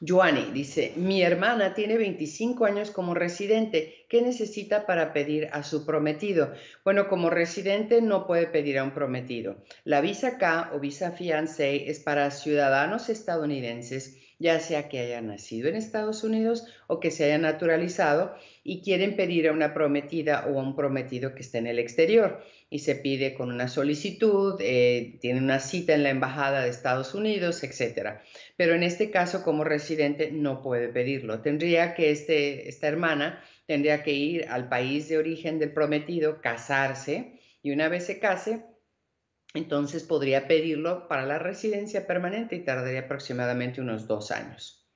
Joanny dice, mi hermana tiene 25 años como residente. ¿Qué necesita para pedir a su prometido? Bueno, como residente no puede pedir a un prometido. La visa K o visa fiancé es para ciudadanos estadounidenses ya sea que haya nacido en Estados Unidos o que se haya naturalizado y quieren pedir a una prometida o a un prometido que esté en el exterior. Y se pide con una solicitud, eh, tiene una cita en la Embajada de Estados Unidos, etc. Pero en este caso, como residente, no puede pedirlo. Tendría que este, esta hermana tendría que ir al país de origen del prometido, casarse, y una vez se case, entonces podría pedirlo para la residencia permanente y tardaría aproximadamente unos dos años.